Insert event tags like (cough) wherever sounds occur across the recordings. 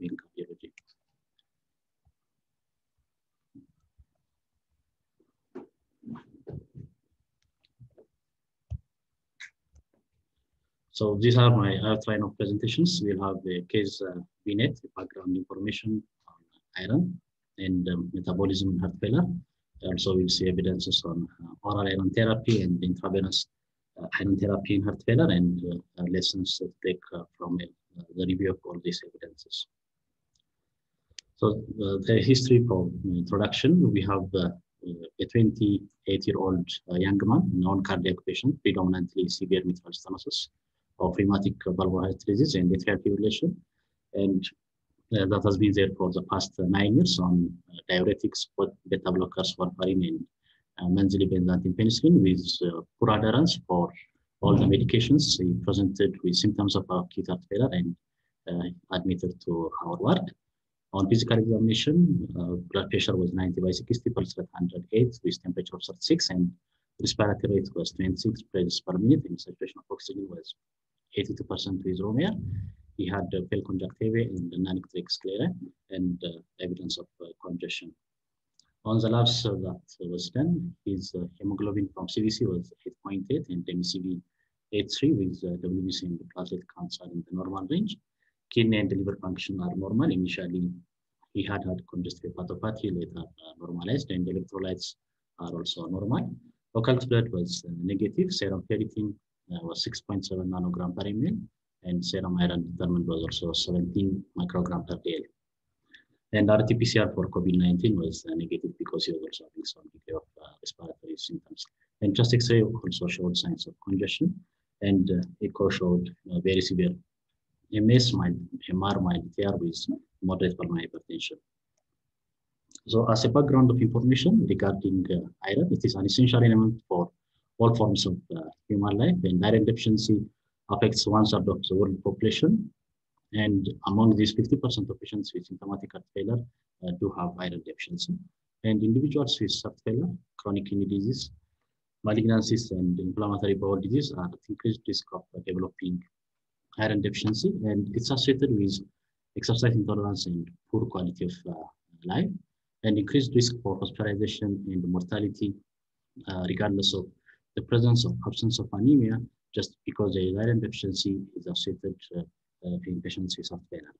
in cardiology. So these are my outline of presentations. We'll have the case uh, vignette, background information on iron and um, metabolism in heart failure. Also, we'll see evidences on uh, oral iron therapy and intravenous uh, iron therapy in heart failure and uh, lessons to take uh, from uh, the review of all these evidences. So the history for introduction, we have a 28-year-old young man, non-cardiac patient, predominantly severe mitral stenosis of rheumatic valvular disease and atrial fibrillation. And uh, that has been there for the past uh, nine years on uh, diuretics, beta blockers, warfarin, and uh, benzathine penicillin with uh, poor adherence for all the medications. He presented with symptoms of acute heart failure and uh, admitted to our ward. On physical examination, uh, blood pressure was 90 by 60, pulse rate 108 with temperature of 36 and respiratory rate was 26 breaths per minute and saturation of oxygen was 82% with room air. He had uh, failed conjunctiva and non-icteric sclera and uh, evidence of uh, congestion. On the labs uh, that was done, his uh, hemoglobin from CBC was 8.8 and MCV 8.3 with uh, WBC and platelet counts are in the normal range. Kidney and liver function are normal. Initially, he had had congestive hepatopathy, later normalized, and electrolytes are also normal. Occult blood was negative. Serum ferritin was 6.7 nanogram per ml, and serum iron determined was also 17 microgram per day. And RT-PCR for COVID-19 was uh, negative because he was also having some degree of uh, respiratory symptoms. And chest X-ray also showed signs of congestion, and uh, echo showed very severe MS, mild, MR, mild TR with moderate pulmonary hypertension. So as a background of information regarding uh, iron, it is an essential element for all forms of uh, human life, and iron deficiency affects one third of the world population. And among these, 50% of patients with symptomatic heart failure uh, do have iron deficiency. And individuals with heart failure, chronic kidney disease, malignancies, and inflammatory bowel disease are at increased risk of uh, developing iron deficiency, and it's associated with exercise intolerance and poor quality of uh, life, and increased risk for hospitalization and mortality, uh, regardless of the presence or absence of anemia, just because the iron deficiency is associated uh, Uh, in patients with heart failure.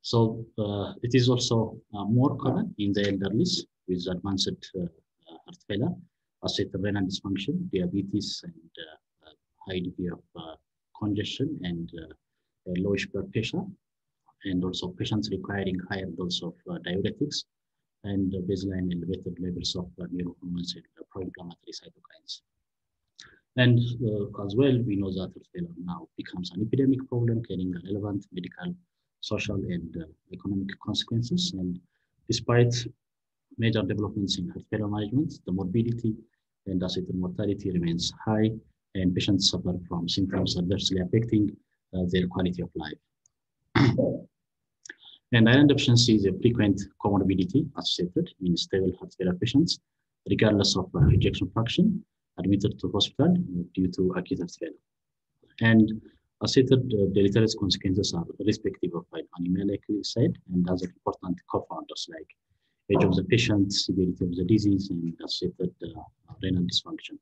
So uh, it is also uh, more common in the elderly with advanced uh, uh, heart failure, associated renal dysfunction, diabetes, and high degree of congestion and lowish blood pressure, and also patients requiring higher dose of diuretics and baseline elevated levels of neurohormones and pro-inflammatory cytokines. And uh, as well, we know that failure now becomes an epidemic problem carrying relevant medical, social, and uh, economic consequences. And despite major developments in heart failure management, the morbidity and associated mortality remains high, and patients suffer from symptoms adversely affecting uh, their quality of life. (clears throat) and iron deficiency is a frequent comorbidity associated in stable heart failure patients, regardless of uh, ejection fraction admitted to hospital due to acute heart failure. And uh, deleterious consequences are respective of like we said, and other important confounders like age of the patient, severity of the disease, and associated uh, renal dysfunction.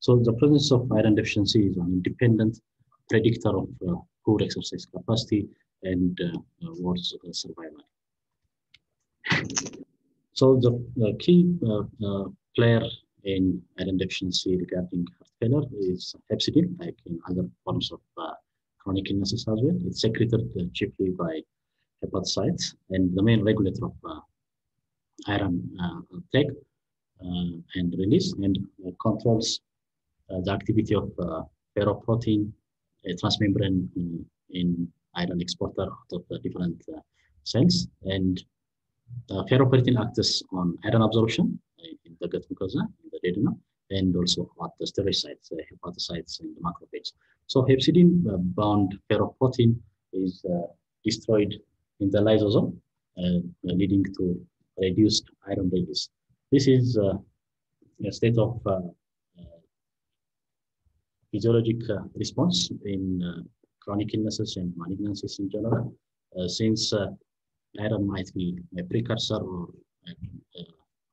So the presence of iron deficiency is an independent predictor of uh, poor exercise capacity and uh, worse survival. So the, key uh, uh, player in iron deficiency regarding heart failure is hepcidin, like in other forms of uh, chronic illnesses as well. It's secreted uh, chiefly by hepatocytes and the main regulator of uh, iron uh, uptake uh, and release and uh, controls the activity of ferroportin, a transmembrane in, in, iron exporter out of the different cells. And ferroportin acts on iron absorption in the gut mucosa, retina, and also the steroids, uh, hepatocytes, and the macrophages. So hepcidin-bound ferroportin is uh, destroyed in the lysosome, uh, leading to reduced iron release. This is uh, a state of uh, uh, physiologic response in chronic illnesses and malignancies in general. since iron might be a precursor or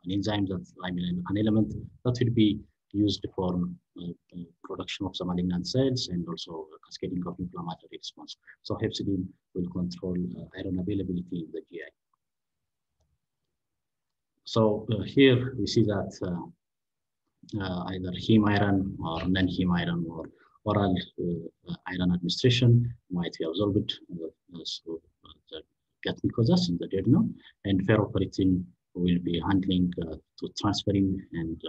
an enzyme that I mean an element that will be used for uh, uh, production of some malignant cells and also cascading of inflammatory response. So hepcidin will control uh, iron availability in the GI. So here we see that either heme iron or non-heme iron or oral uh, iron administration might be absorbed uh, so the gut in the duodenum and ferroportin will be handling uh, to transferrin and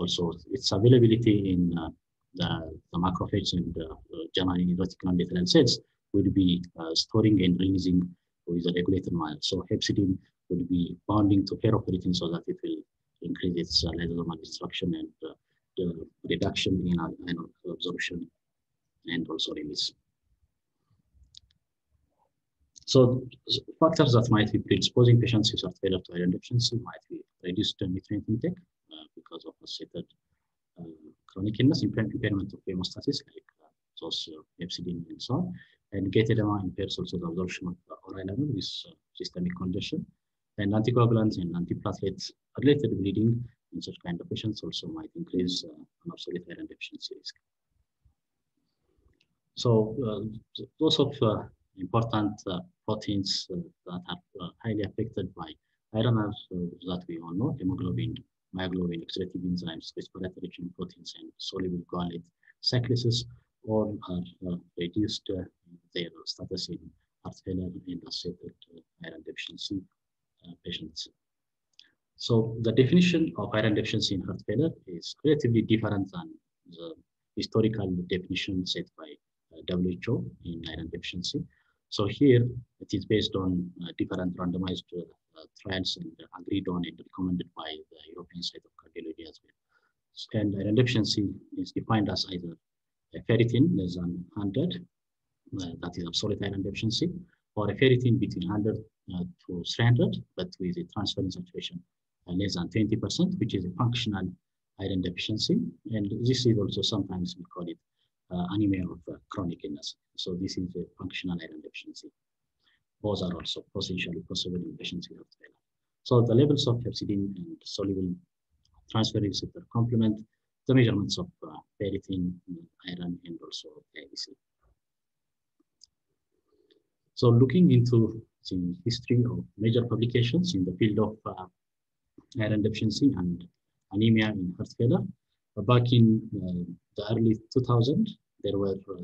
also its availability in uh, the, the macrophage and uh, generally reticular cells will be uh, storing and releasing with a regulated manner. So hepcidin will be bonding to ferroportin so that it will increase its uh, lysosomal destruction and uh, the reduction in iron absorption and also release. So factors that might be predisposing patients with heart failure to iron deficiency might be reduced nutrient intake, because of associated uh, chronic illness, impairment of hemostasis, like uh, those hepcidin and so on. And gait edema impairs also the absorption of oral iron with uh, systemic congestion. And anticoagulants and antiplatelet related bleeding in such kind of patients also might increase uh, an absolute iron deficiency risk. So uh, those of uh, important uh, proteins that are highly affected by iron are that we all know, hemoglobin, myoglobin, oxidative enzymes, respiratory chain proteins, and soluble guanylate cyclases all are uh, reduced uh, their status in heart failure and associated uh, iron deficiency uh, patients. So the definition of iron deficiency in heart failure is relatively different than the historical definition set by uh, WHO in iron deficiency. So here it is based on uh, different randomized uh, trials and agreed on and recommended by the European Society of Cardiology as well. And iron deficiency is defined as either a ferritin less than 100, uh, that is absolute iron deficiency, or a ferritin between 100 uh, to 300, but with a transferrin saturation uh, less than 20%, which is a functional iron deficiency. And this is also sometimes we call it anemia of uh, chronic illness. So this is a functional iron deficiency. Both are also potentially possible in patients with heart failure. So the levels of hepcidin and soluble transferrin receptor complement the measurements of uh, ferritin, iron, and also AIC. So looking into the history of major publications in the field of uh, iron deficiency and anemia in heart failure, uh, back in uh, the early 2000s, there were uh,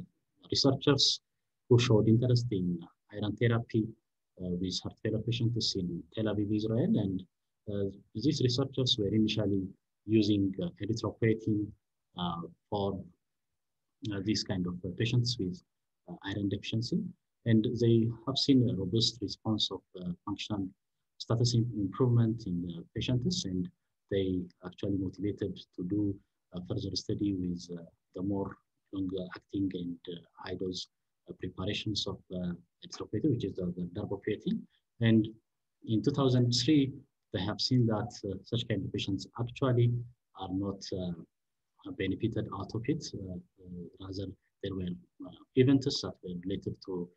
researchers who showed interest in iron therapy uh, with heart failure patients in Tel Aviv, Israel. And uh, these researchers were initially using uh, erythropoietin uh, for these kind of patients with iron deficiency. And they have seen a robust response of functional status improvement in the patients and they actually motivated to do further study with uh, the more longer acting and uh, high dose uh, preparations of uh, which is the, the darbepoetin. And in 2003, they have seen that uh, such kind of patients actually are not benefited out of it. rather, there were events that were related to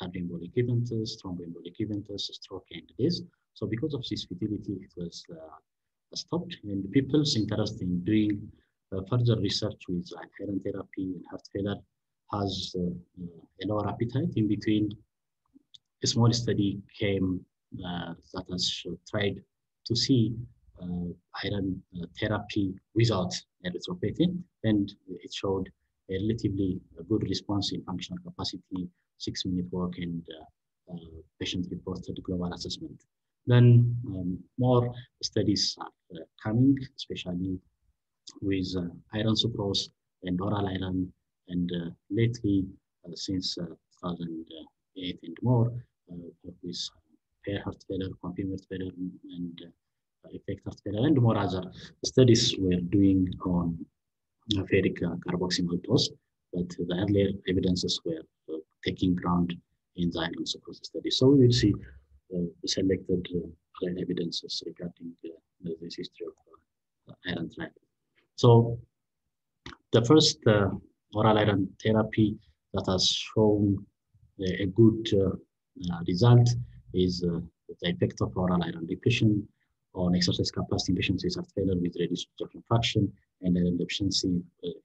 cardioembolic events, thromboembolic events, stroke, and this. So because of this futility, it was uh, stopped, and people's interest in doing uh, further research with iron therapy and heart failure has uh, a lower appetite. In between, a small study came uh, that has tried to see uh, iron therapy without erythropoietin, and it showed a relatively good response in functional capacity, six-minute walk, and patient-reported global assessment. Then um, more studies are uh, coming, especially with uh, iron sucrose and oral iron and uh, lately, uh, since uh, 2008 and more, with pair heart failure, confirmed failure, and effect heart failure, and more other studies were doing on ferric carboxymaltose, but the earlier evidences were taking ground in the iron sucrose study. So we will see uh, Uh, selected uh, evidences regarding uh, this history of iron threat. So the first uh, oral iron therapy that has shown uh, a, good uh, result is the effect of oral iron repletion on exercise capacity with heart failure with reduced ejection fraction and iron deficiency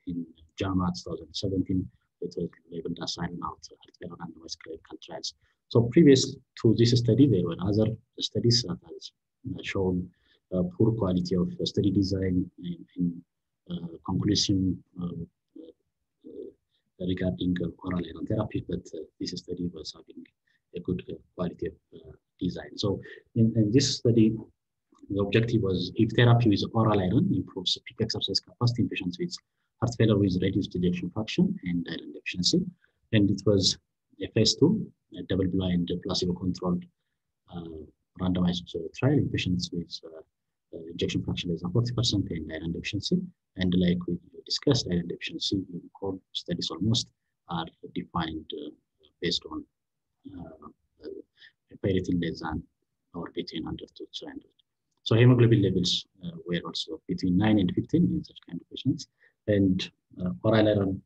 in JAMA 2017. It was labeled as iron out failure randomized clinical trials. So previous to this study, there were other studies that has shown uh, poor quality of study design and, in uh, conclusion uh, regarding oral iron therapy, but this study was having a good quality of design. So in, in this study, the objective was if therapy with oral iron improves peak exercise capacity in patients with heart failure with reduced ejection fraction and iron deficiency. And it was a phase two, a double-blind, placebo-controlled, uh, randomized uh, trial in patients with uh, uh ejection fraction less than 40% and iron deficiency. And like we discussed, iron deficiency in studies almost are defined uh, based on uh, ferritin less than or between 100 to 200. So hemoglobin levels uh, were also between 9 and 15 in such kind of patients. And uh, oral iron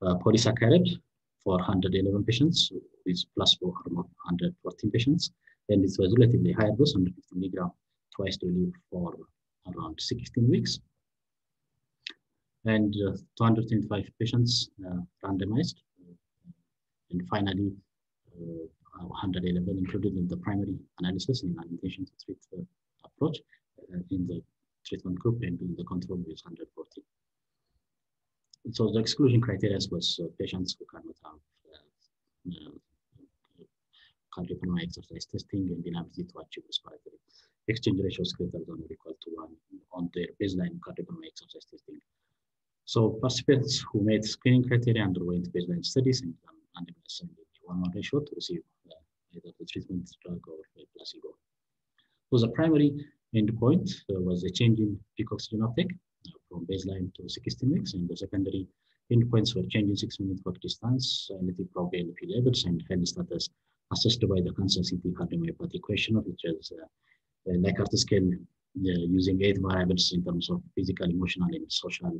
uh, polysaccharide for 111 patients with placebo arm of 114 patients. And it was relatively higher dose, 150 milligram twice daily for around 16 weeks. And uh, 225 patients uh, randomized. and finally, uh, 111 included in the primary analysis in an intention to treat approach uh, in the treatment group and in the control is 140. So the exclusion criteria was uh, patients who cannot have uh, cardiopulmonary exercise testing and inability to achieve respiratory exchange ratios greater than or equal to one on their baseline cardiopulmonary exercise testing. So participants who met screening criteria underwent baseline studies and randomized one-one ratio to receive uh, either the treatment drug or placebo. So the primary endpoint uh, was a change in peak oxygen uptake uh, from baseline to 16 weeks, and the secondary endpoints were change in six-minute walk distance, relative probability levels, and health status assessed by the City cardiomyopathy questionnaire, which is uh, a Likert scale uh, using eight variables in terms of physical, emotional, and social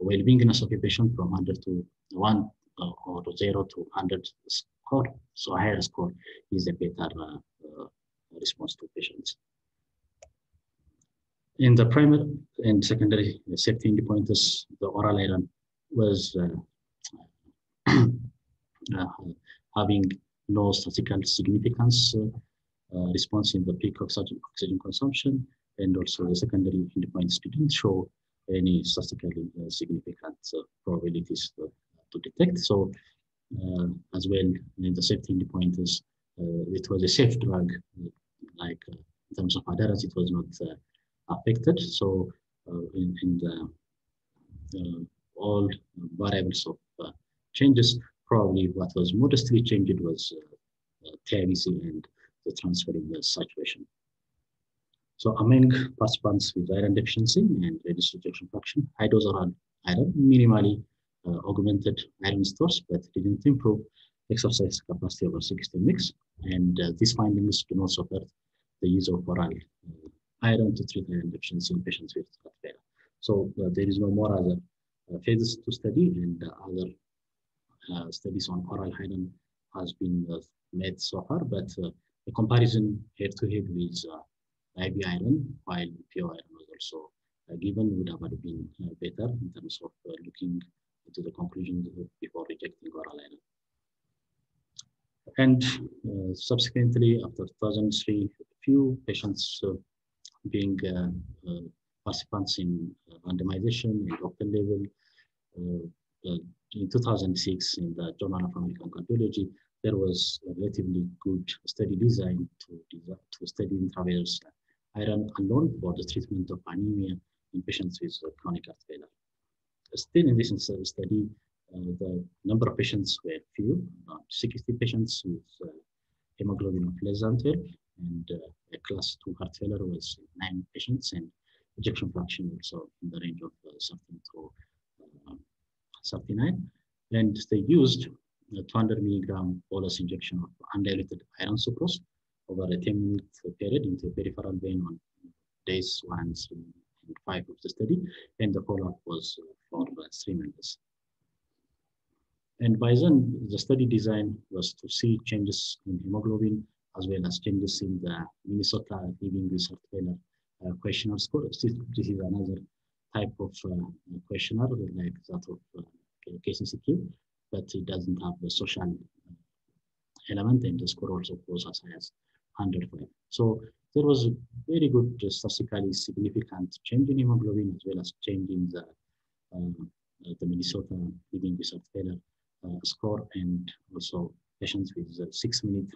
well-being of a patient from 100 to 1 uh, or 0 to 100 score. So higher score is a better uh, uh, response to patients. In the primary and secondary safety endpoints, the oral iron was uh, (clears throat) uh, having no statistical significance uh, uh, response in the peak oxygen, oxygen consumption, and also the secondary endpoints didn't show any statistically uh, significant uh, probabilities to, detect. So as well, in the safety endpoints, it was a safe drug, like in terms of adherence, it was not affected. So uh, in, in the uh, all variables of uh, changes, probably what was modestly changed was TIBC and the transferring the saturation. So among participants with iron deficiency and reduced ejection fraction, high dose oral iron minimally uh, augmented iron stores, but didn't improve exercise capacity over 16 weeks. And uh, these findings do not support the use of oral uh, iron to treat iron deficiency in patients with heart failure. So uh, there is no more other uh, phases to study and other uh, studies on oral iron has been uh, made so far, but a comparison head-to-head with IV iron, while pure iron was also given, would have been better in terms of looking into the conclusions before rejecting oral iron. And uh, subsequently, after 2003, few patients uh, being uh, uh, participants in uh, randomization and open label. in 2006, in the Journal of American Cardiology, there was a relatively good study design to, to study intravenous iron alone for the treatment of anemia in patients with chronic heart failure. Still in this study, uh, the number of patients were few, uh, 60 patients with uh, hemoglobin of less than 12, and uh, a class 2 heart failure was 9 patients and ejection fraction also in the range of uh, 13 to uh, 39. And they used 200 milligram bolus injection of undiluted iron sucrose over a 10 minute period into a peripheral vein on days 1, 3, and 5 of the study. And the follow-up was for three members. And by then, the study design was to see changes in hemoglobin as well as changes in the Minnesota Living with Failure uh, questionnaire score. This is another type of uh, questionnaire like that of uh, KCCQ, but it doesn't have the social element and the score also goes as high as 105. So there was a very good statistically significant change in hemoglobin as well as change in the, uh, the Minnesota Living with Failure uh, score and also patients with six minute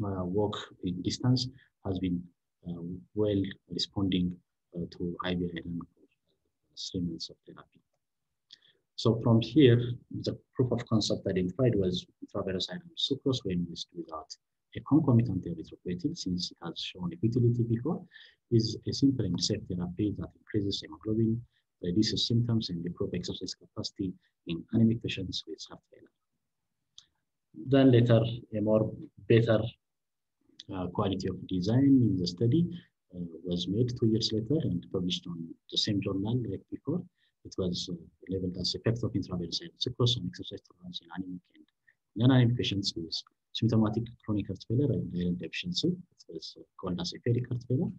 walk in distance has been uh, well responding uh, to iron three months of therapy. So from here, the proof of concept identified was intravenous iron sucrose when used without a concomitant erythropoietin, since it has shown utility before, is a simple and safe therapy that increases hemoglobin, reduces symptoms, and improves exercise capacity in anemic patients with heart failure. Then later, a more better quality of design in the study uh, was made two years later and published on the same journal like before. It was uh, labeled as effect of intravenous sucrose on exercise tolerance in anemic and non-anemic patients with symptomatic chronic heart failure and iron deficiency. It was called as a heart failure,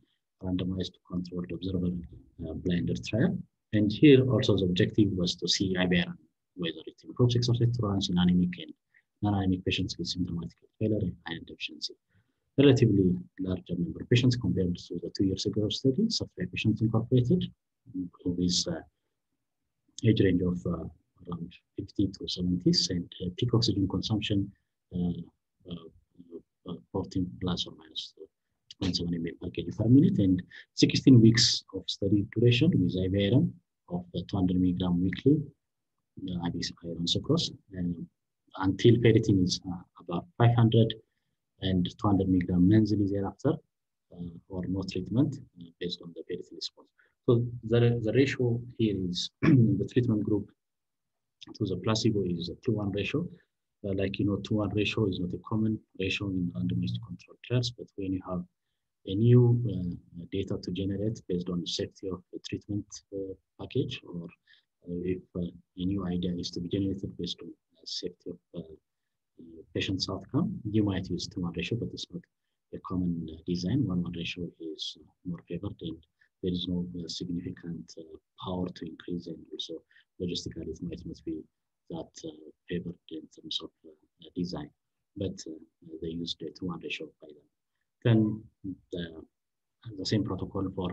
randomized controlled observer blinded trial. And here also the objective was to see IV iron, whether it improves exercise tolerance in anemic and non-anemic patients with symptomatic failure and iron deficiency relatively larger number of patients compared to the two years ago study, SAFTRA patients incorporated with uh, age range of uh, around 50 to 70s and uh, peak oxygen consumption uh, uh, uh, 14 plus or minus 0.7 ml per kg per minute and 16 weeks of study duration with IV iron of 200 milligram weekly IV iron sucrose until ferritin is about 500 and 200 milligram monthly thereafter uh, or no treatment uh, based on the ferritin response. So the, the ratio here is (clears throat) in the treatment group to the placebo is a 2 1 ratio. Uh, like you know, 2 1 ratio is not a common ratio in randomized control trials, but when you have a new uh, data to generate based on the safety of the treatment uh, package, or uh, if a new idea is to be generated based on safety of patient's outcome, you might use two-one ratio, but it's not a common uh, design. One-one ratio is uh, more favored and there is no uh, significant uh, power to increase and also logistically it might not be that uh, favored in terms of uh, design, but they used a two-one ratio by them. Then the, the same protocol for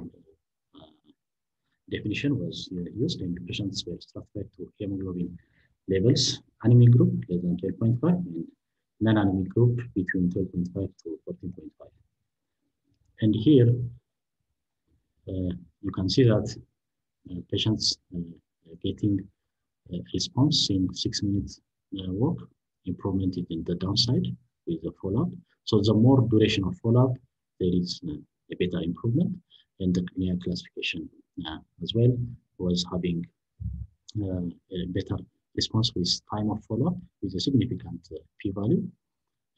definition was used and patients were stratified to hemoglobin levels, anemic group less than 12.5 and non-anemic group between 12.5 to 14.5. And here, uh, you can see that uh, patients uh, getting a response in six minutes uh, walk, improvement in the downside with the follow-up. So the more duration of follow-up, there is uh, a better improvement. And the clear classification uh, as well was having a better response with time of follow-up with a significant uh, p-value.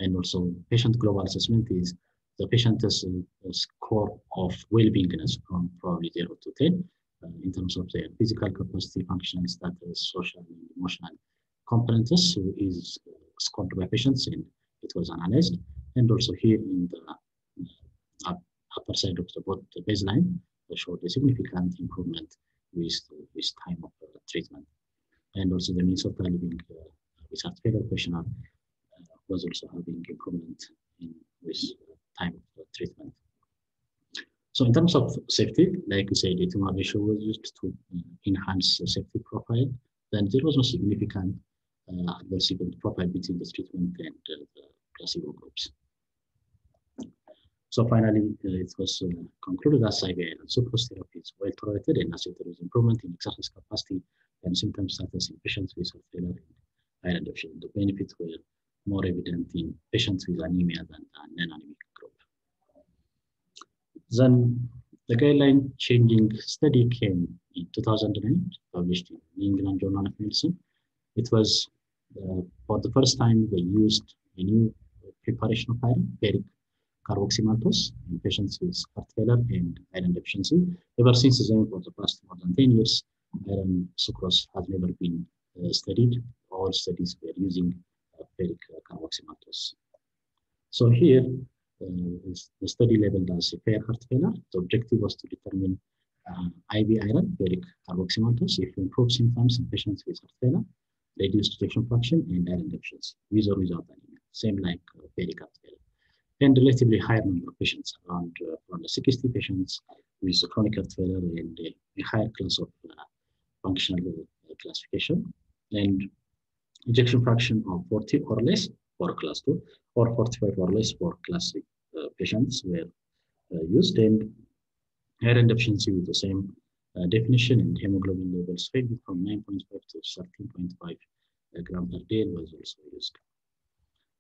And also patient global assessment is the patient's uh, score of well-beingness from probably 0 to 10 uh, in terms of their physical capacity, functional status, social and emotional components so is scored by patients and it was analyzed. And also here in the uh, upper side of the, both the baseline, showed a significant improvement with, with time of uh, treatment and also the Minnesota Living uh, with Heart Failure questionnaire uh, was also having improvement in with time of treatment. So in terms of safety, like we said, ratio was used to uh, enhance the safety profile. Then there was no significant uh, adverse event profile between the treatment and uh, the placebo groups. So finally, uh, it was uh, concluded that IVL and sucrose therapy is well tolerated and as there was improvement in exercise capacity and symptom status in patients with failure and iron deficiency. The benefits were more evident in patients with anemia than the non-anemic group. Then the guideline changing study came in 2009, published in New England Journal of Medicine. It was uh, for the first time they used a new preparation of iron, ferric carboxymaltose, in patients with heart failure and iron deficiency. Ever since then, for the past more than 10 years, iron sucrose has never been uh, studied all studies were using uh, ferric carboxymaltose. So here, uh, the study labeled as a fair heart failure. The objective was to determine uh, IV iron, ferric carboxymaltose, if improve symptoms in patients with heart failure, reduced ejection fraction, and iron deficiency, with or without anemia, same like uh, ferric heart failure. And relatively higher number of patients, around, uh, around 60 patients with chronic heart failure and a, a higher class of uh, functional uh, classification. And ejection fraction of 40 or less for class 2 or 45 or less for class 3 uh, patients were uh, used and iron deficiency with the same uh, definition and hemoglobin levels ranging from 9.5 to 13.5 gram per day was also used.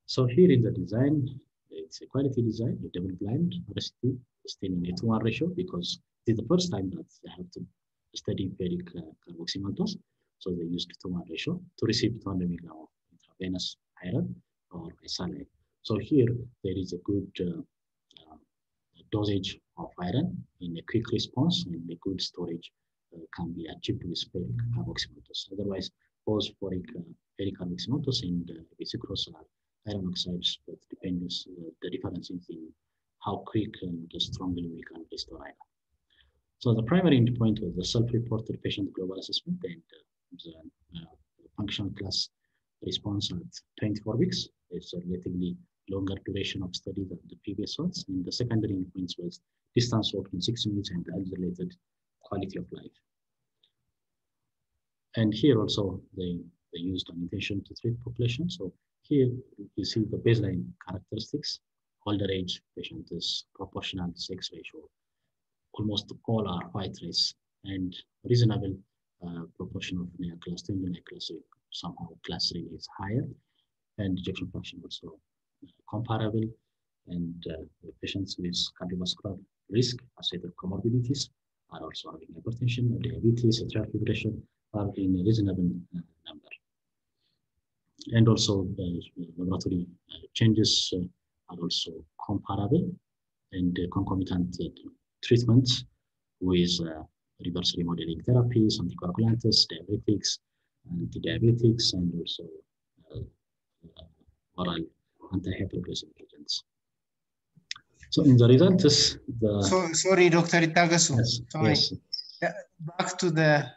So here in the design, it's a quality design, a double blind RCT still in a 2 1 ratio because it is the first time that they have to study ferric uh, carboxymaltose. So they used 2 1 ratio to receive 200 milligram of intravenous iron or saline. So here there is a good uh, uh, dosage of iron in a quick response and a good storage uh, can be achieved with ferric carboxymaltose. Otherwise, both ferric, uh, ferric carboxymaltose and uh, are iron oxides, but depends the difference in how quick and strongly we can restore iron. So the primary endpoint was the self-reported patient global assessment and uh, the uh, functional class response at 24 weeks. It's a relatively longer duration of study than the previous ones. And the secondary endpoints was distance walk in six minutes and health-related quality of life. And here also they, they used an intention to treat population. So here you see the baseline characteristics. Older age patient is proportional sex ratio almost all are white race and reasonable uh, proportion of NYHA class 2 and class 3. Somehow class 3 is higher and ejection fraction also uh, comparable and uh, patients with cardiovascular risk associated comorbidities are also having hypertension, diabetes, atrial fibrillation are in a reasonable uh, number. And also uh, laboratory uh, changes are also comparable and concomitant treatments with uh, reverse remodeling therapies, anticoagulants, diabetics, anti-diabetics, and also uh, uh, oral anti-hyperglycemic agents. So in the results, the so, sorry, Dr. Yitagesu. Yes, sorry. yes. Back to the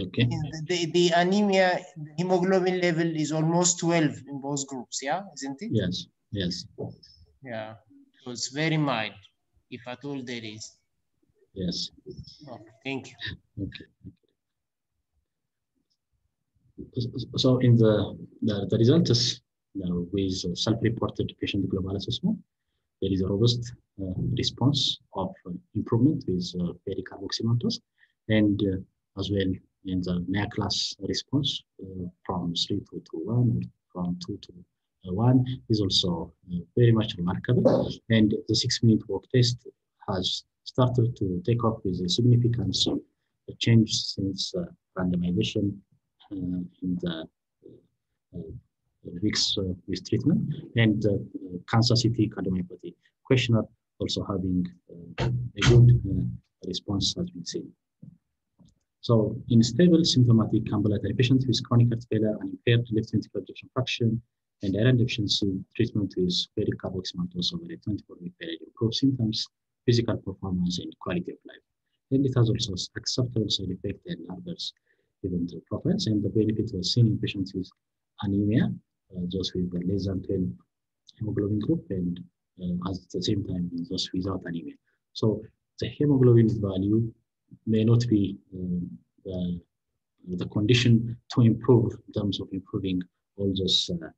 Okay. The, the, the, anemia the hemoglobin level is almost 12 in both groups, yeah, isn't it? Yes, yes. Yeah, so it's very mild if at all there is. Yes. Oh, thank you. Okay. So in the, the, the results uh, with self-reported patient global assessment, there is a robust uh, response of uh, improvement with uh, ferric carboxymaltose and uh, as well in the NYHA class response uh, from 3 to, to 1 or from 2 to one is also uh, very much remarkable. And the six minute walk test has started to take off with a significant change since uh, randomization uh, in the weeks with treatment and Kansas City cardiomyopathy questionnaire also having a good response has been seen. So in stable symptomatic ambulatory patients with chronic heart failure and impaired left ventricular ejection fraction, and iron deficiency treatment with ferric carboxymaltose over a 24-week period improves symptoms, physical performance, and quality of life. And it has also acceptable side effect and adverse event profiles. And the benefit was seen in patients with anemia, uh, those with the less than 12 hemoglobin group, and uh, at the same time those without anemia. So the hemoglobin value may not be um, the, the condition to improve in terms of improving all those uh,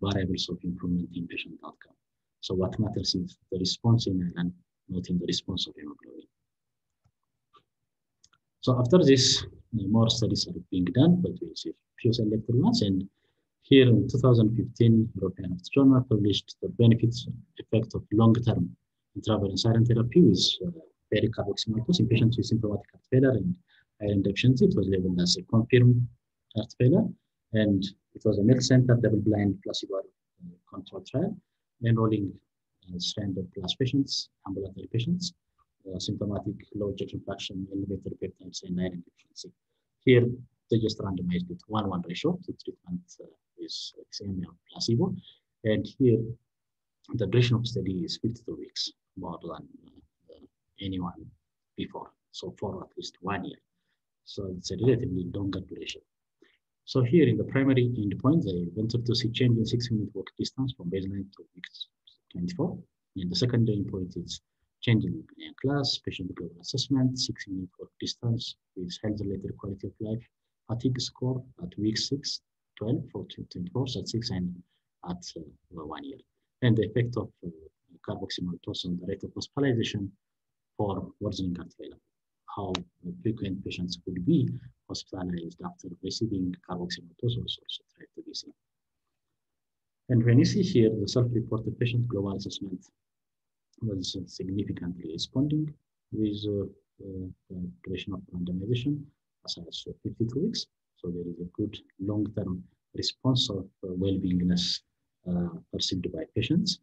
variables of improvement in patient outcome. So what matters is the response in iron, not in the response of hemoglobin. So after this, more studies are being done, but we see few selected ones. And here in 2015, European Heart Journal published the benefits effect of long-term intravenous iron therapy with uh, carboxymaltose in patients with symptomatic heart failure and iron deficiency. It was labeled as a confirmed heart failure. And it was a multi-center double-blind placebo-controlled trial enrolling uh, standard class patients, ambulatory patients, uh, symptomatic low ejection fraction, elevated peptides, and iron deficiency. Here, they just randomized it one-one ratio to treatment uh, with XM or placebo. And here, the duration of study is 52 weeks, more than uh, anyone before. So for at least one year. So it's a relatively longer duration. So here in the primary endpoint, they wanted to see change in six-minute walk distance from baseline to week 24. And the secondary endpoint is change in class, patient global assessment, six-minute walk distance with health-related quality of life, fatigue score at week 6, 12, 14, 24, so at 6 and at uh, one year. And the effect of uh, carboxymaltose on the rate of hospitalization for worsening heart failure how frequent patients could be hospitalized after receiving carboxymaltose was also tried to be seen. And when you see here, the self-reported patient global assessment was significantly responding with uh, uh, duration of randomization as as 52 weeks. So there is a good long-term response of uh, well-beingness uh, perceived by patients.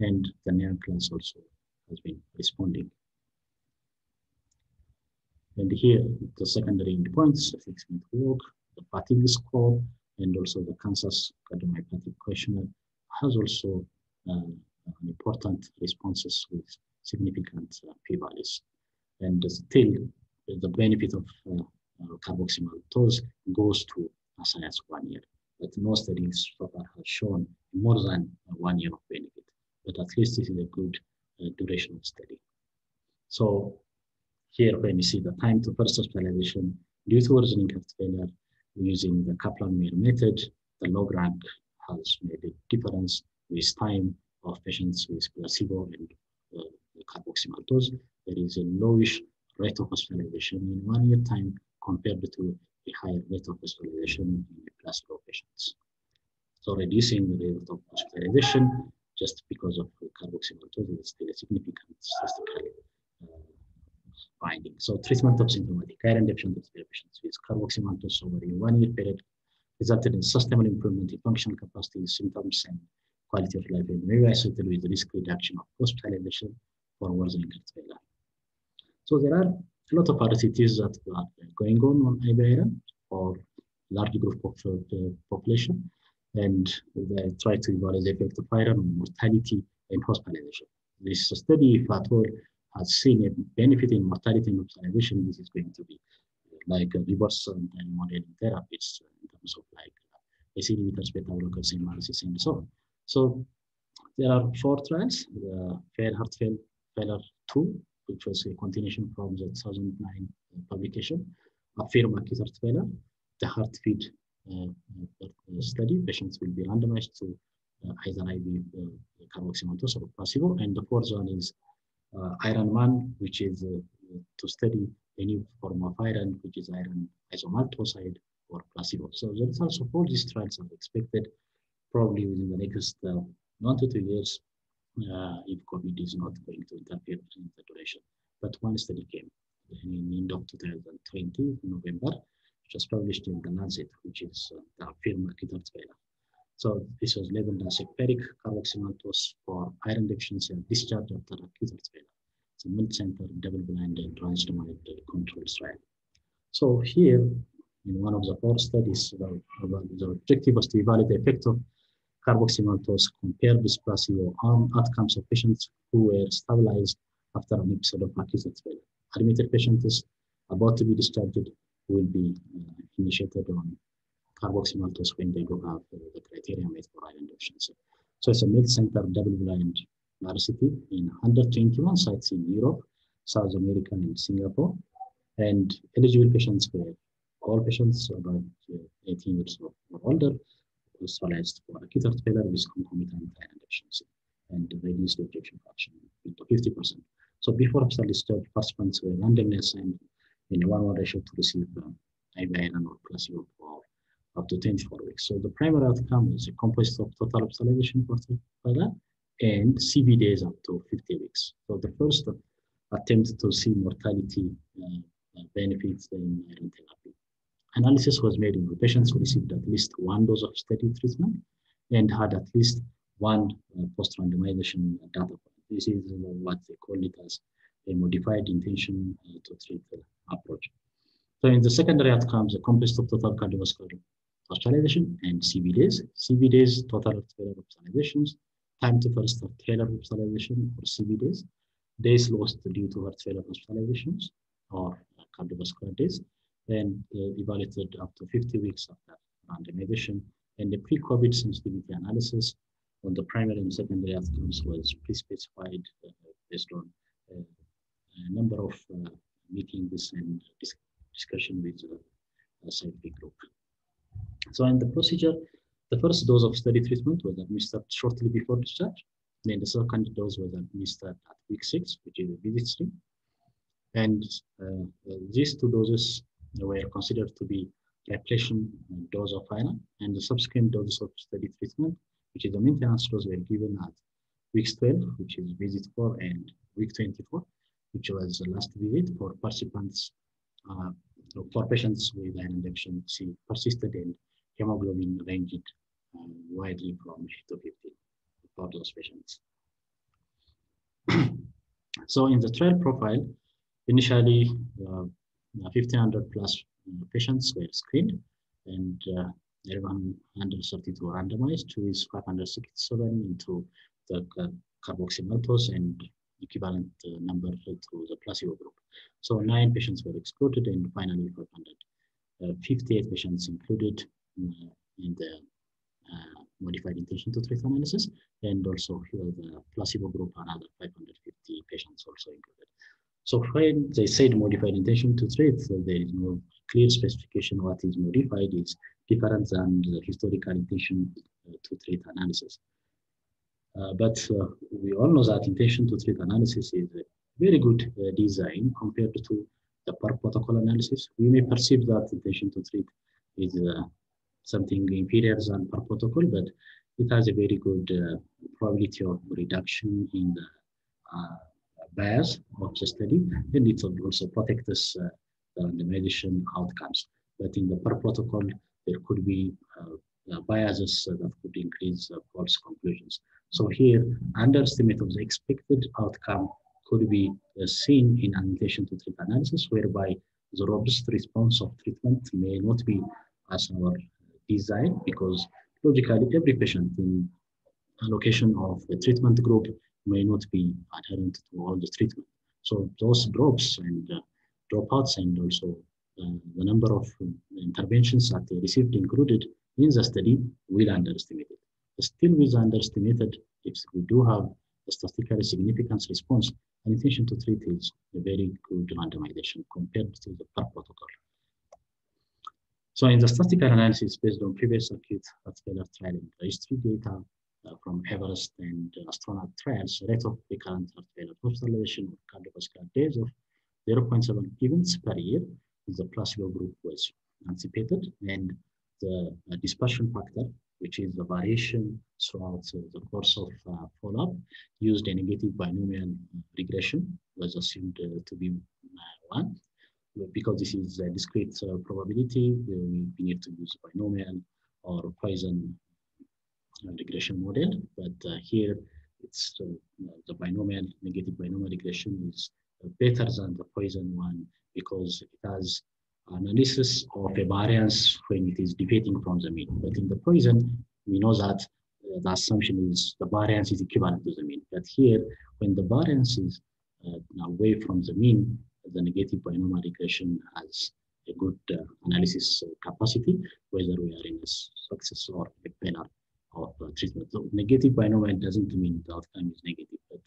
And the NYHA class also has been responding. And here, the secondary endpoints, the six-minute the fatigue score, and also the Kansas cardiomyopathy questionnaire has also uh, important responses with significant uh, p-values. And still, the benefit of uh, uh carboxymaltose goes to as high as one year. But no studies so far have shown more than one year of benefit. But at least this is a good uh, duration of study. So here, when you see the time to first hospitalization due to worsening heart failure using the Kaplan-Meier method, the log rank has made a difference with time of patients with placebo and uh, carboxymaltose. There is a lowish rate of hospitalization in one year time compared to a higher rate of hospitalization in placebo patients. So reducing the rate of hospitalization just because of carboxymaltose is still a significant statistical uh, finding. So treatment of symptomatic iron deficiency patients with carboxymaltose over a one-year period resulted in sustainable improvement in functional capacity, symptoms, and quality of life, and maybe associated with risk reduction of hospitalization for worsening heart. So there are a lot of RCTs that are going on on IV iron for large group of uh, population, and they try to evaluate the effect of iron on mortality and hospitalization. This study, if at all, has seen a benefit in mortality and hospitalization, this is going to be like a reverse and modeling therapies in terms of like ACE inhibitors, beta blockers, hemolysis, and so on. So there are four trials, the Fair Heart Failure 2, which was a continuation from the 2009 publication, Affirm Acute Heart Failure, the HEART-FID uh, uh, study, patients will be randomized to uh, either IV uh, carboxymaltose or placebo, and the fourth one is uh, Iron-Man, which is uh, to study a new form of iron, which is iron isomaltoside or placebo. So the results of all these trials are expected probably within the next uh, one to two years uh, if COVID is not going to interfere in the duration. But one study came in end of 2020, November, which was published in the Lancet, which is uh, the film failure. So this was labeled as ferric carboxymaltose for iron deficiency and discharge after acute failure. It's a multi-center, double-blinded, randomized controlled trial. So here, in one of the four studies, the, the objective was to evaluate the effect of carboxymaltose compared with placebo on outcomes of patients who were stabilized after an episode of acute failure. Admitted patients about to be discharged will be uh, initiated on carboxymaltose when they do have uh, the criteria met for iron deficiency. So it's a mid-center double-blind RCT in 121 sites in Europe, South America, and Singapore. And eligible patients were all patients about uh, 18 years or older, hospitalized for acute heart failure with concomitant iron deficiency and reduced ejection fraction to 50%. So before hospital discharge, participants were randomly assigned in a one-one ratio to receive um, IV iron or placebo for up to 24 weeks. So the primary outcome is a composite of total hospitalization for and CV days up to 50 weeks. So the first attempt to see mortality uh, benefits in therapy. Analysis was made in patients who received at least one dose of steady treatment and had at least one uh, post-randomization data point. This is what they call it as a modified intention uh, to treat approach. So in the secondary outcomes, the composite of total cardiovascular hospitalization and CV days. CV days, total of failure hospitalizations, time to first heart failure hospitalization or CV days, days lost due to failure hospitalizations or cardiovascular days, then uh, evaluated up to 50 weeks after randomization. And the pre-COVID sensitivity analysis on the primary and secondary outcomes was pre-specified uh, based on uh, a number of uh, meetings and dis discussion with the scientific group. So in the procedure, the first dose of study treatment was administered shortly before discharge. Then the second dose was administered at week six, which is visit stream. And uh, these two doses were considered to be repletion dose of iron and the subsequent doses of study treatment, which is the maintenance dose were given at week 12, which is visit 4, and week 24, which was the last visit for participants, uh, for patients with iron deficiency persisted and hemoglobin ranged um, widely from 8 to 50 for those patients. (clears throat) so in the trial profile, initially uh, 1500 plus patients were screened and uh, 1132 randomized with 567 into the carboxymaltose and equivalent uh, number to the placebo group. So nine patients were excluded and finally 558 uh, patients included uh, in the uh, modified intention to treat analysis and also here the placebo group another 550 patients also included. So when they said modified intention to treat, so there is no clear specification what is modified is different than the historical intention uh, to treat analysis. Uh, but uh, we all know that intention to treat analysis is a very good uh, design compared to the per protocol analysis. We may perceive that intention to treat is uh, something inferior than per protocol, but it has a very good uh, probability of reduction in the bias of the study, and it also protect us uh, the medicine outcomes. But in the per protocol, there could be uh, biases that could increase false conclusions. So here, underestimate of the expected outcome could be seen in annotation to treat analysis, whereby the robust response of treatment may not be as our design, because logically every patient in allocation of the treatment group may not be adherent to all the treatment. So those drops and uh, dropouts and also uh, the number of uh, interventions that they received included in the study will underestimate it. Still with underestimated, if we do have a statistically significant response, an intention to treat is a very good randomization compared to the per protocol. So in the statistical analysis based on previous acute heart failure trial and registry data, uh, from Everest and uh, astronaut trials, rate of recurrent heart failure hospitalization with cardiovascular days of 0.7 events per year in the placebo group was anticipated and the uh, dispersion factor which is the variation throughout uh, the course of uh, follow-up used a negative binomial regression was assumed uh, to be one. Because this is a discrete probability we, we need to use binomial or Poisson regression model, but uh, here it's uh, the binomial, negative binomial regression is uh, better than the Poisson one because it has analysis of a variance when it is deviating from the mean. But in the Poisson, we know that uh, the assumption is the variance is equivalent to the mean. But here, when the variance is uh, away from the mean, the negative binomial regression has a good uh, analysis capacity, whether we are in a success or a failure of uh, treatment. So negative binomial doesn't mean the outcome is negative, but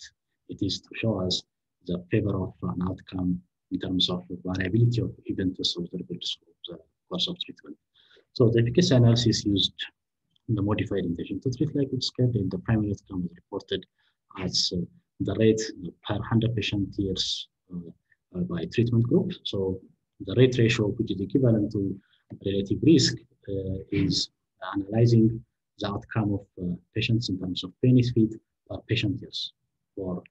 it is to show us the favor of an outcome in terms of variability of events observed over the course of treatment. So the efficacy analysis used the modified intention to treat like scale and the primary outcome is reported as uh, the rate per 100 patient years uh, uh, by treatment group. So the rate ratio, which is equivalent to relative risk, uh, is analyzing the outcome of uh, patients in terms of benefit per patient years. For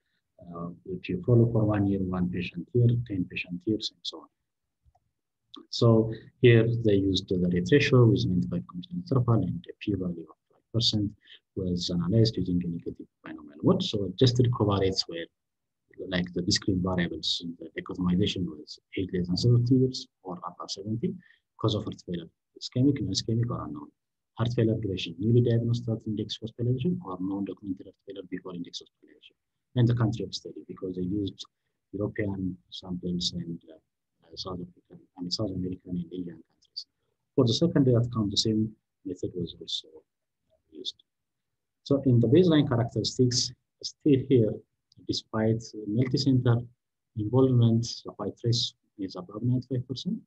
uh, if you follow for one year, one patient year, 10 patient years, and so on. So here they used the rate ratio with 95 confidence interval and a p-value of 5% was analyzed using a negative binomial mode. So adjusted covariates were like the discrete variables. The dichotomization was 8 less than 70 years or above 70 cause of heart failure. Ischemic, non-ischemic, or unknown. Heart failure duration, newly diagnosed without index hospitalization or non-documented heart failure before index hospitalization. And the country of study because they used European samples and uh, South African, I mean South American and Asian countries. For the secondary outcome, the same method was also used. So in the baseline characteristics, still here, despite multi-center involvement, the white race is above 95%.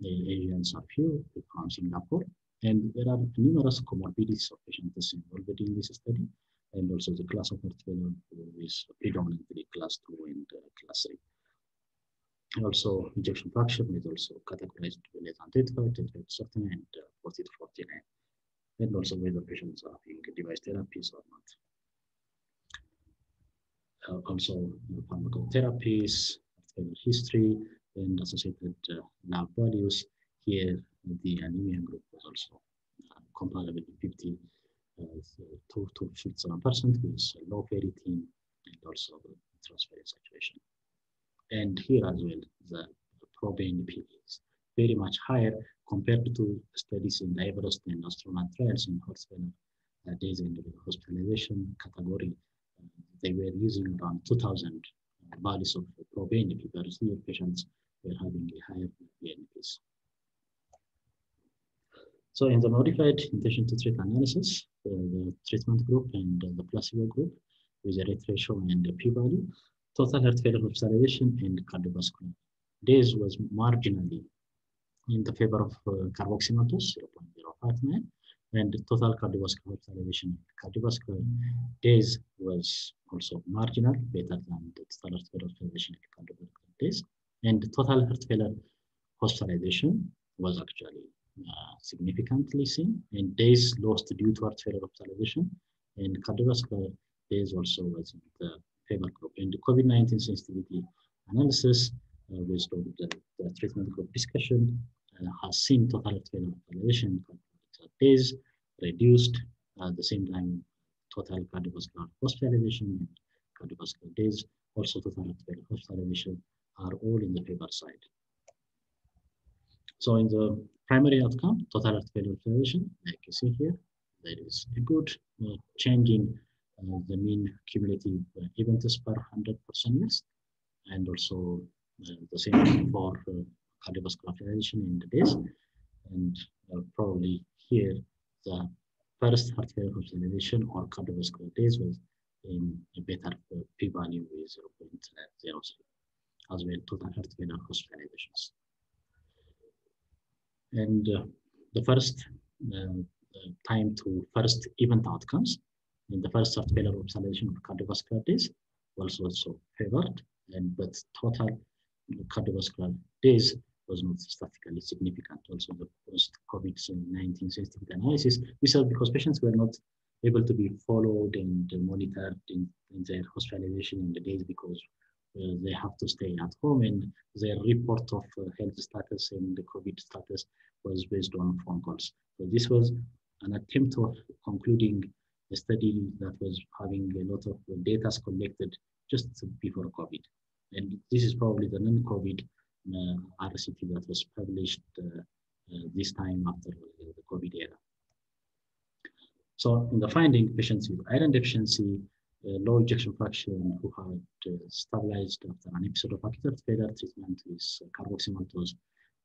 The Asians are few, from Singapore. And there are numerous comorbidities of patients involved in this study. And also the class of heart is predominantly class 2 and uh, class 3. Also, ejection fraction is also categorized 35, 35 to 39, and uh, 40 to 49. And also whether patients are having device therapies or not. Uh, also, pharmacotherapies, history, and associated uh, lab values. Here, the anemia group was also uh, comparable 50 uh, to, to 57% with low ferritin and also the transferrin saturation. And here as well, the proBNP is very much higher compared to studies in the Everest and astronaut trials in failure uh, days the hospitalization category. Uh, they were using around 2,000 values of proBNP, whereas here patients were having a higher BNPs. So in the modified intention to treat analysis, uh, the treatment group and uh, the placebo group with a rate ratio and a p-value, total heart failure hospitalization and cardiovascular. Days was marginally in the favor of uh, carboxymaltose 0.059 and total cardiovascular hospitalization cardiovascular. Days was also marginal better than the total heart failure hospitalization and cardiovascular. Days and total heart failure hospitalization was actually significantly seen and days lost due to failure hospitalization and cardiovascular days also was in the favor group. And the COVID-19 sensitivity analysis uh, based on the, the, treatment group discussion uh, has seen total failure hospitalization days reduced at the same time total cardiovascular hospitalization and cardiovascular days also total failure hospitalization are all in the favor side. So in the primary outcome, total failure hospitalization, like you see here, there is a good uh, change in uh, the mean cumulative uh, events per 100 percent and also uh, the same for uh, cardiovascular hospitalization in the days. And uh, probably here, the first heart failure hospitalization or cardiovascular days was in a better p-value with 0.07 as well total heart failure hospitalizations. And uh, the first uh, time to first event outcomes in the first heart failure hospitalization of cardiovascular days was also favored, and but total cardiovascular days was not statistically significant. Also, the post-COVID-19 sensitivity analysis, this is because patients were not able to be followed and monitored in, in their hospitalization in the days because they have to stay at home and their report of uh, health status and the COVID status was based on phone calls. So this was an attempt of concluding a study that was having a lot of data collected just before COVID. And this is probably the non-COVID uh, RCT that was published uh, uh, this time after the COVID era. So in the finding, patients with iron deficiency uh, low ejection fraction who had uh, stabilized after an episode of acute failure treatment with uh, carboxymaltose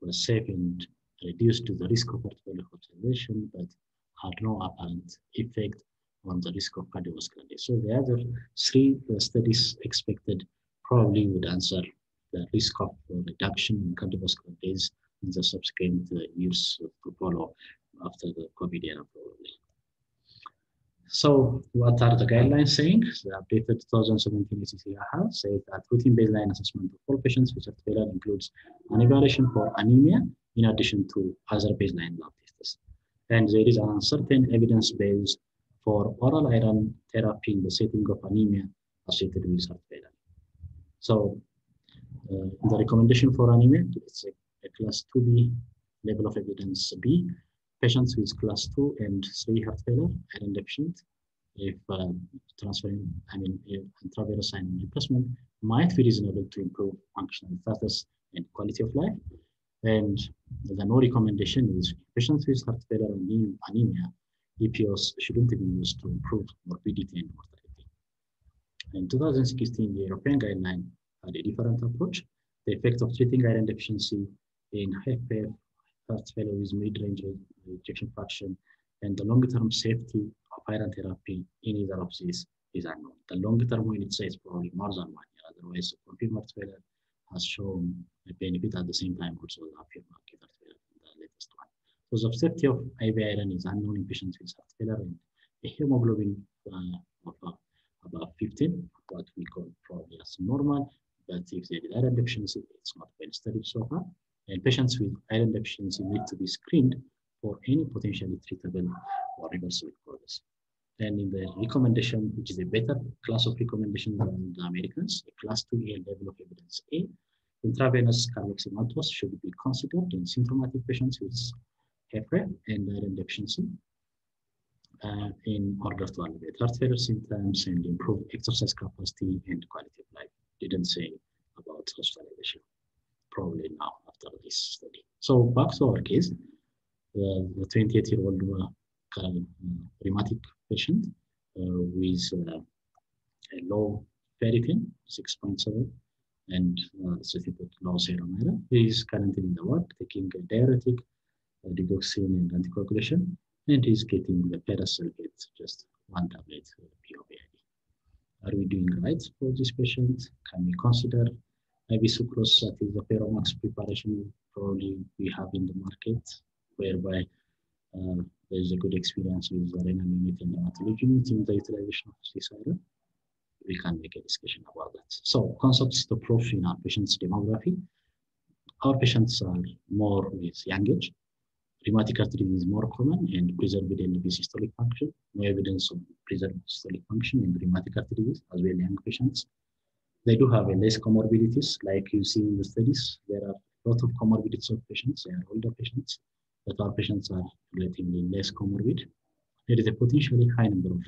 was safe and reduced to the risk of failure hospitalization, but had no apparent effect on the risk of cardiovascular death. So the other three studies expected probably would answer the risk of reduction in cardiovascular deaths in the subsequent years to follow after the COVID era probably. So what are the guidelines saying? The updated 2017 ACCIR says that routine baseline assessment of all patients with heart failure includes an evaluation for anemia in addition to other baseline lab tests. And there is an uncertain evidence base for oral iron therapy in the setting of anemia associated with heart failure. So uh, the recommendation for anemia, it's a, a class 2B level of evidence B patients with class 2 and 3 heart failure iron deficient, if uh, transferring, I mean, intravenous iron replacement might be reasonable to improve functional status and quality of life. And the no recommendation is patients with heart failure and anemia, EPOs shouldn't be used to improve morbidity and mortality. In 2016, the European guideline had a different approach. The effect of treating iron deficiency in HFpEF, heart failure with mid-range ejection fraction, and the long-term safety of iron therapy in either of these is unknown. The long-term when it says probably more than one year. Otherwise, confirmed heart failure has shown a benefit at the same time also the affirmed heart failure, the latest one. So the safety of IV iron is unknown in patients with heart failure and a hemoglobin uh, of uh, about 15, what we call probably as normal. But if there is iron deficiency, it's not well studied so far. And patients with iron deficiency need to be screened for any potentially treatable or reversible causes. And in the recommendation, which is a better class of recommendation than the Americans, a class 2A level of evidence A, intravenous carboxymaltose should be considered in symptomatic patients with HFrEF and iron deficiency uh, in order to alleviate heart failure symptoms and improve exercise capacity and quality of life. Didn't say about now study. So back to our case, the 28-year-old uh, rheumatic patient uh, with uh, a low ferritin, 6.7, and uh, certificate low serum iron. He is currently in the ward taking a diuretic, uh, digoxin, and anticoagulation, and he's getting the ferrous sulfate, just one tablet uh, PO BID. Are we doing right for this patient? Can we consider IV sucrose that is the Ferromax preparation probably we have in the market, whereby uh, there's a good experience with the renal unit and hematology unit in the utilization of iron. We can make a discussion about that. So concepts to proof in our patients' demography. Our patients are more with young age. Rheumatic arthritis is more common and preserved LV systolic function. No evidence of preserved systolic function in rheumatic arthritis as well young patients. They do have a less comorbidities, like you see in the studies. There are a lot of comorbidities of patients. They are older patients but our patients are relatively less comorbid. There is a potentially high number of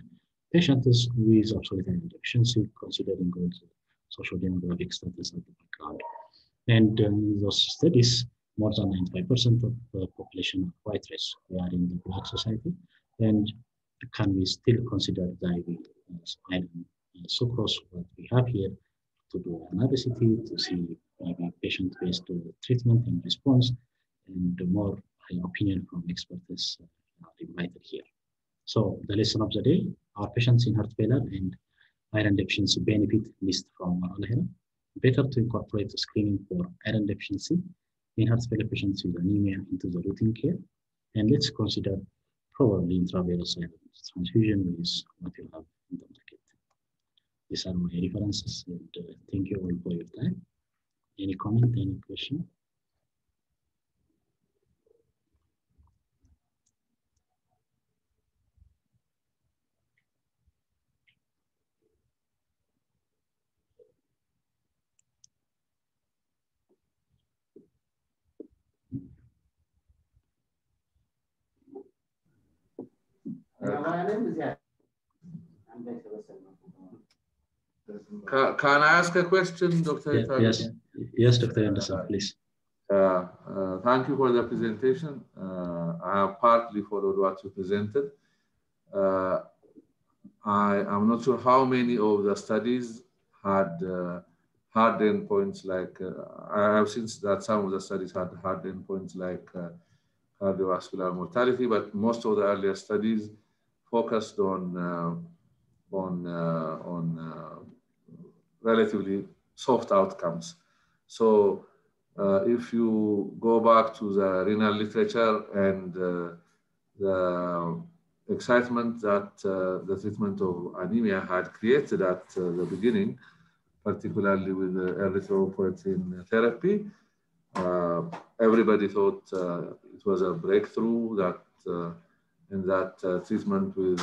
patients with absolute iron deficiency, considering good social demographic status of the background. And um, in those studies, more than 95% of the population of white race. We are in the black society. And can we still consider the IV iron sucrose, what we have here, to do an RCT to see maybe patient-based treatment and response, and more high opinion from experts uh, invited here. So the lesson of the day, our patients in heart failure and iron deficiency benefit list from Maralhera. Better to incorporate screening for iron deficiency in heart failure patients with anemia into the routine care. And let's consider probably intravenous transfusion is what you have in the. These are my references and uh, thank you all for your time. Any comment, any question? Can, can I ask a question, Dr. Yeah, yes, yes, Dr. Anderson, please. Uh, uh, thank you for the presentation. Uh, I have partly followed what you presented. Uh, I am not sure how many of the studies had uh, hard endpoints like, uh, I have seen that some of the studies had hard endpoints like cardiovascular mortality, but most of the earlier studies focused on, on, on relatively soft outcomes. So uh, if you go back to the renal literature and uh, the excitement that uh, the treatment of anemia had created at uh, the beginning, particularly with the erythropoietin therapy, uh, everybody thought uh, it was a breakthrough that in that treatment with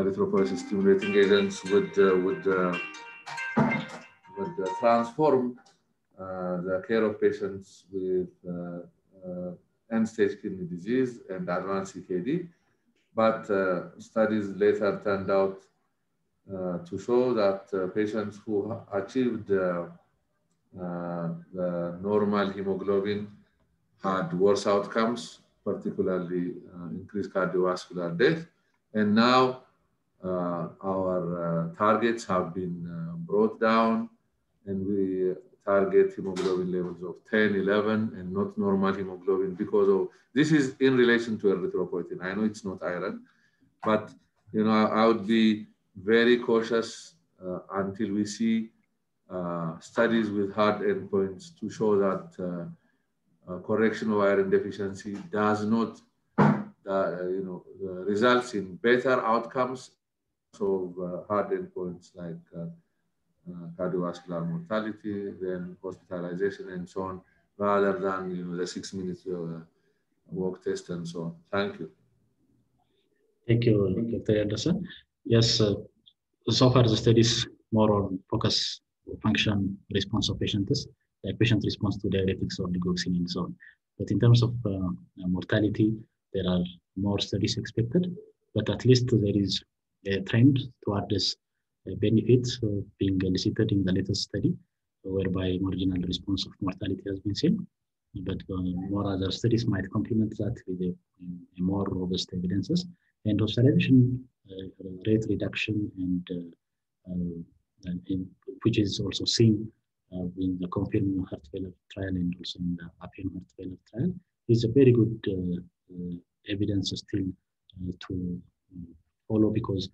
erythropoietin stimulating agents would would would uh, transform uh, the care of patients with uh, end-stage kidney disease and advanced CKD. But studies later turned out to show that patients who achieved the normal hemoglobin had worse outcomes, particularly uh, increased cardiovascular death. And now uh, our uh, targets have been uh, brought down and we target hemoglobin levels of 10, 11, and not normal hemoglobin because of, this is in relation to erythropoietin. I know it's not iron, but you know, I, would be very cautious uh, until we see uh, studies with hard endpoints to show that uh, uh correction of iron deficiency does not, uh, you know, results in better outcomes of uh, hard endpoints like cardiovascular mortality, then hospitalization and so on, rather than you know the six minutes walk test and so on. Thank you. Thank you, Dr. Anderson. Yes, uh, so far the studies more on focus function response of patients, like patient response to diuretics or digoxin and so on. But in terms of uh, mortality, there are more studies expected, but at least there is a trend toward this uh, benefits being elicited in the latest study, whereby marginal response of mortality has been seen. But uh, more other studies might complement that with a, a more robust evidences and hospitalization uh, rate reduction and, and in, which is also seen uh, in the confirmed heart failure trial and also in the Appian heart failure trial is a very good uh, evidence still to follow because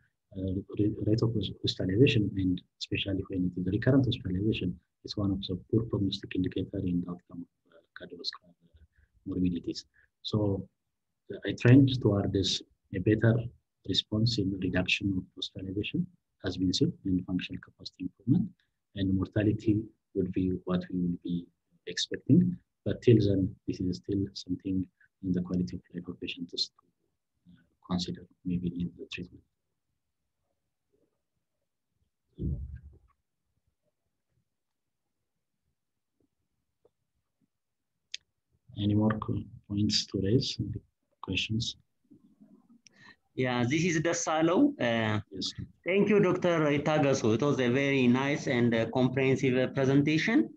rate of hospitalization and especially when it is recurrent hospitalization is one of the poor prognostic indicator in the outcome of uh, cardiovascular uh, morbidities. So I trend toward this a better response in reduction of hospitalization has been seen and functional capacity improvement and mortality would be what we will be expecting. But till then, this is still something in the quality of life of patients to uh, consider maybe in the treatment. Any more points to raise? Questions? Yeah, this is the silo. Uh, yes. Thank you, Dr. Yitagesu. It was a very nice and uh, comprehensive presentation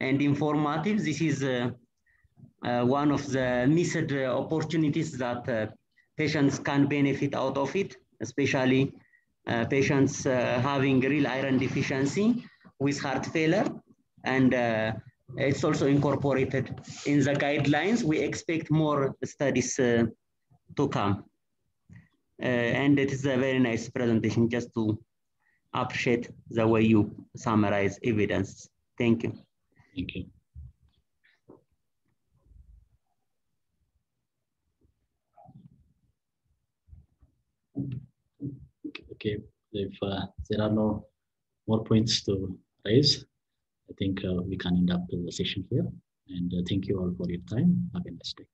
and informative. This is uh, uh one of the missed uh, opportunities that uh, patients can benefit out of it, especially Uh, patients uh, having real iron deficiency with heart failure. And uh, it's also incorporated in the guidelines. We expect more studies to come. Uh, and it is a very nice presentation just to appreciate the way you summarize evidence. Thank you. Thank you. Okay, if uh, there are no more points to raise, I think uh, we can end up the session here. And uh, thank you all for your time. Have a nice day.